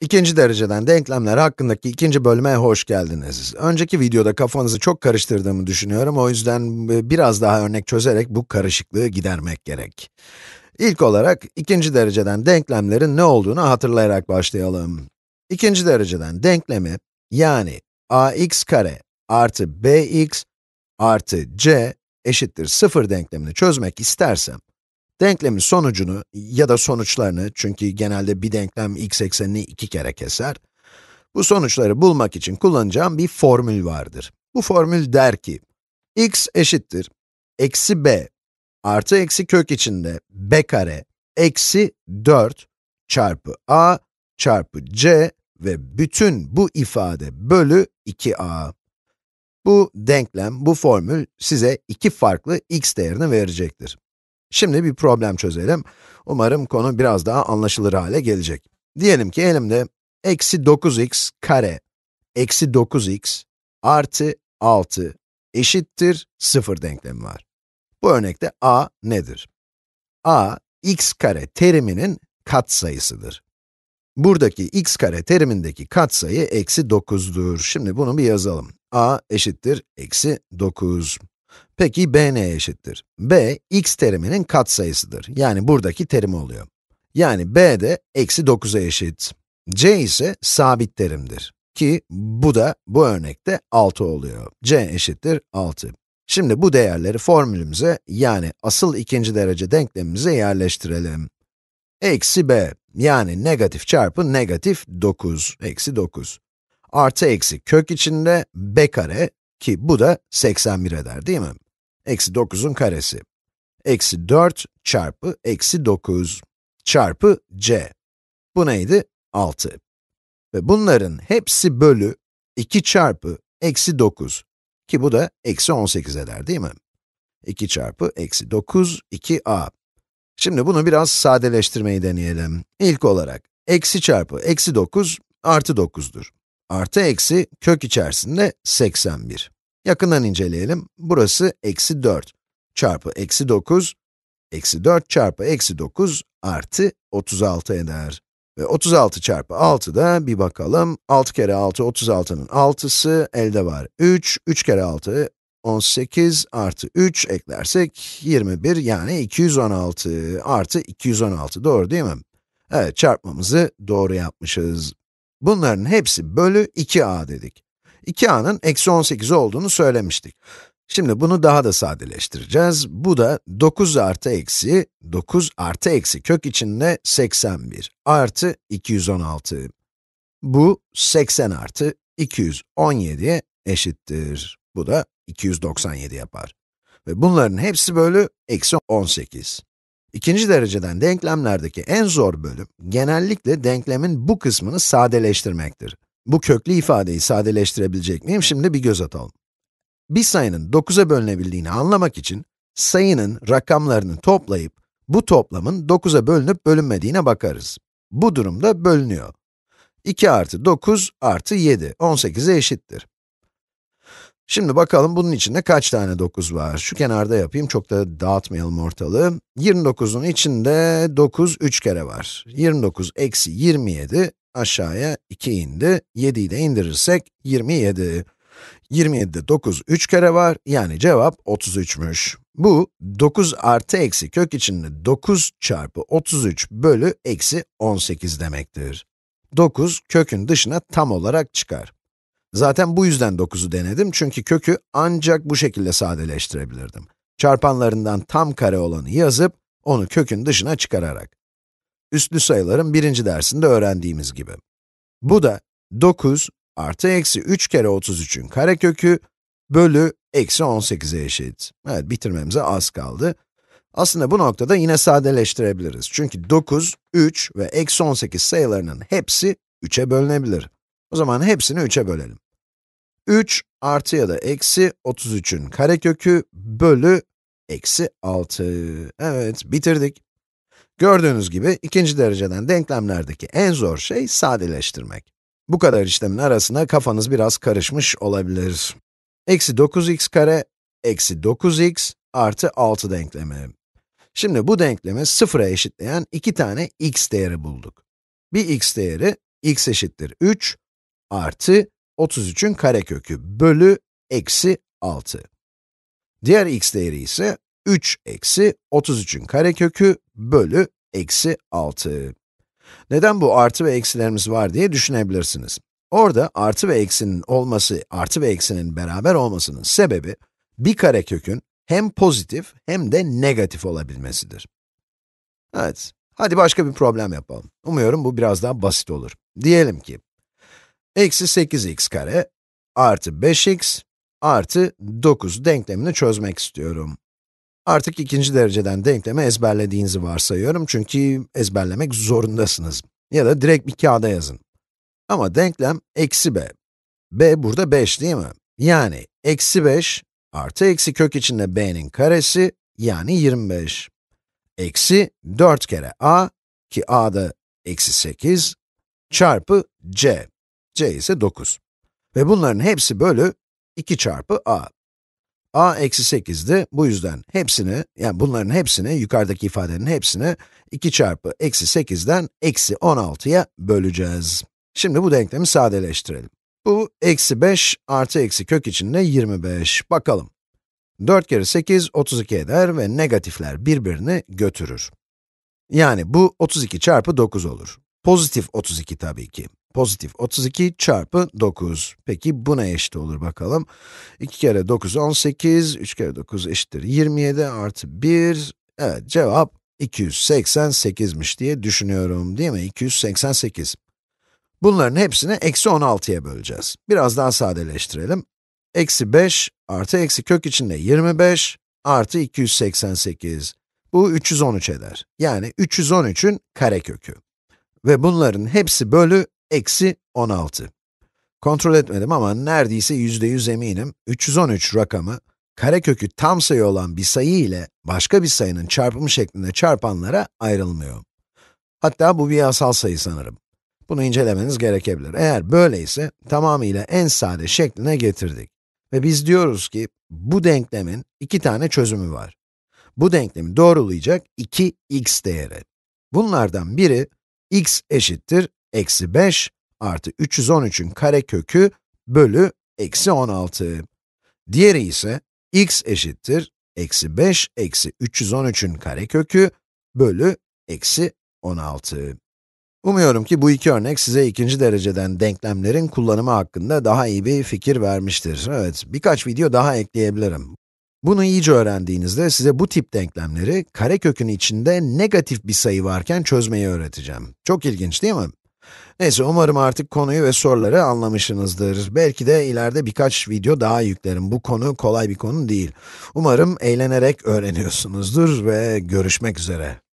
İkinci dereceden denklemler hakkındaki ikinci bölüme hoş geldiniz. Önceki videoda kafanızı çok karıştırdığımı düşünüyorum, o yüzden e, biraz daha örnek çözerek bu karışıklığı gidermek gerek. İlk olarak ikinci dereceden denklemlerin ne olduğunu hatırlayarak başlayalım. İkinci dereceden denklemi, yani ax kare artı bx artı c eşittir 0 denklemini çözmek istersem, Denklemin sonucunu ya da sonuçlarını, çünkü genelde bir denklem x eksenini iki kere keser, bu sonuçları bulmak için kullanacağım bir formül vardır. Bu formül der ki, x eşittir, eksi b artı eksi kök içinde b kare eksi 4 çarpı a çarpı c ve bütün bu ifade bölü 2a. Bu denklem, bu formül size iki farklı x değerini verecektir. Şimdi bir problem çözelim. Umarım konu biraz daha anlaşılır hale gelecek. Diyelim ki elimde eksi 9x kare eksi 9x artı 6 eşittir 0 denklemi var. Bu örnekte a nedir? a, x kare teriminin katsayısıdır. Buradaki x kare terimindeki katsayı eksi 9'dur. Şimdi bunu bir yazalım. a eşittir eksi 9. Peki b neye eşittir? b, x teriminin katsayısıdır. Yani buradaki terim oluyor. Yani b de eksi 9'a eşit. c ise sabit terimdir. Ki bu da bu örnekte 6 oluyor. c eşittir 6. Şimdi bu değerleri formülümüze, yani asıl ikinci derece denklemimize yerleştirelim. Eksi b, yani negatif çarpı negatif 9, eksi 9. Artı eksi kök içinde b kare, ki bu da 81 eder değil mi? Eksi 9'un karesi. Eksi 4 çarpı eksi 9 çarpı c. Bu neydi? 6. Ve bunların hepsi bölü 2 çarpı eksi 9 ki bu da eksi 18 eder değil mi? 2 çarpı eksi 9, 2a. Şimdi bunu biraz sadeleştirmeyi deneyelim. İlk olarak, eksi çarpı eksi 9 artı 9'dur. Artı eksi kök içerisinde 81. Yakından inceleyelim. Burası eksi 4 çarpı eksi 9, eksi 4 çarpı eksi 9 artı 36 eder. Ve 36 çarpı 6 da bir bakalım. 6 kere 6, 36'nın 6'sı, elde var 3. 3 kere 6, 18 artı 3 eklersek 21 yani 216 artı 216 doğru değil mi? Evet çarpmamızı doğru yapmışız. Bunların hepsi bölü 2a dedik. 2a'nın eksi 18 olduğunu söylemiştik. Şimdi bunu daha da sadeleştireceğiz. Bu da 9 artı eksi, 9 artı eksi kök içinde 81 artı 216. Bu 80 artı 217'ye eşittir. Bu da 297 yapar. Ve bunların hepsi bölü eksi 18. İkinci dereceden denklemlerdeki en zor bölüm, genellikle denklemin bu kısmını sadeleştirmektir. Bu köklü ifadeyi sadeleştirebilecek miyim? Şimdi bir göz atalım. Bir sayının 9'a bölünebildiğini anlamak için, sayının rakamlarını toplayıp, bu toplamın 9'a bölünüp bölünmediğine bakarız. Bu durumda bölünüyor. 2 artı 9 artı 7, 18'e eşittir. Şimdi bakalım bunun içinde kaç tane 9 var? Şu kenarda yapayım, çok da dağıtmayalım ortalığı. 29'un içinde 9 3 kere var. 29 eksi 27 aşağıya 2 indi. 7'yi de indirirsek 27. 27'de 9 3 kere var, yani cevap 33'müş. Bu, 9 artı eksi kök içinde 9 çarpı 33 bölü eksi 18 demektir. 9, kökün dışına tam olarak çıkar. Zaten bu yüzden 9'u denedim, çünkü kökü ancak bu şekilde sadeleştirebilirdim. Çarpanlarından tam kare olanı yazıp, onu kökün dışına çıkararak. Üstlü sayıların birinci dersinde öğrendiğimiz gibi. Bu da 9 artı eksi 3 kere 33'ün karekökü bölü eksi 18'e eşit. Evet, bitirmemize az kaldı. Aslında bu noktada yine sadeleştirebiliriz. Çünkü 9, 3 ve eksi 18 sayılarının hepsi 3'e bölünebilir. O zaman hepsini 3'e bölelim. 3 artı ya da eksi 33'ün karekökü bölü eksi 6. Evet, bitirdik. Gördüğünüz gibi ikinci dereceden denklemlerdeki en zor şey sadeleştirmek. Bu kadar işlemin arasında kafanız biraz karışmış olabilir. Eksi 9x kare, eksi 9x artı 6 denklemi. Şimdi bu denklemi sıfıra eşitleyen iki tane x değeri bulduk. Bir x değeri x eşittir 3 artı 33'ün karekökü bölü eksi 6. Diğer x değeri ise 3 eksi 33'ün karekökü bölü eksi 6. Neden bu artı ve eksilerimiz var diye düşünebilirsiniz. Orada artı ve eksinin olması, artı ve eksinin beraber olmasının sebebi, bir karekökün hem pozitif hem de negatif olabilmesidir. Evet, hadi başka bir problem yapalım. Umuyorum bu biraz daha basit olur. Diyelim ki, eksi 8x kare artı 5x artı 9 denklemini çözmek istiyorum. Artık ikinci dereceden denklemi ezberlediğinizi varsayıyorum çünkü ezberlemek zorundasınız. Ya da direkt bir kağıda yazın. Ama denklem eksi b. b burada 5 değil mi? Yani eksi 5 artı eksi kök içinde b'nin karesi yani 25. Eksi 4 kere a ki a da eksi 8 çarpı c. c ise 9. Ve bunların hepsi bölü 2 çarpı a. a eksi 8'di, bu yüzden hepsini, yani bunların hepsini, yukarıdaki ifadenin hepsini 2 çarpı eksi 8'den eksi 16'ya böleceğiz. Şimdi bu denklemi sadeleştirelim. Bu, eksi 5 artı eksi kök içinde 25. Bakalım. 4 kere 8, 32 eder ve negatifler birbirini götürür. Yani bu 32 çarpı 9 olur. Pozitif 32 tabii ki. Pozitif 32 çarpı 9. Peki bu ne eşit olur bakalım? 2 kere 9, 18, 3 kere 9 eşittir 27 artı 1. Evet, cevap 288'miş diye düşünüyorum, değil mi? 288. Bunların hepsini eksi 16'ya böleceğiz. Biraz daha sadeleştirelim. Eksi 5 artı eksi kök içinde 25 artı 288. Bu 313 eder. Yani 313'ün karekökü. Ve bunların hepsi bölü eksi 16. Kontrol etmedim ama neredeyse yüzde yüz eminim, 313 rakamı, karekökü tam sayı olan bir sayı ile başka bir sayının çarpımı şeklinde çarpanlara ayrılmıyor. Hatta bu bir asal sayı sanırım. Bunu incelemeniz gerekebilir. Eğer böyleyse, tamamıyla en sade şekline getirdik. Ve biz diyoruz ki, bu denklemin iki tane çözümü var. Bu denklemi doğrulayacak iki x değeri. Bunlardan biri, x eşittir eksi 5 artı 313'ün karekökü bölü eksi 16. Diğeri ise x eşittir eksi 5 eksi 313'ün karekökü bölü eksi 16. Umuyorum ki bu iki örnek size ikinci dereceden denklemlerin kullanımı hakkında daha iyi bir fikir vermiştir. Evet, birkaç video daha ekleyebilirim. Bunu iyice öğrendiğinizde size bu tip denklemleri karekökün içinde negatif bir sayı varken çözmeyi öğreteceğim. Çok ilginç değil mi? Neyse, umarım artık konuyu ve soruları anlamışsınızdır. Belki de ileride birkaç video daha yüklerim. Bu konu kolay bir konu değil. Umarım eğlenerek öğreniyorsunuzdur ve görüşmek üzere.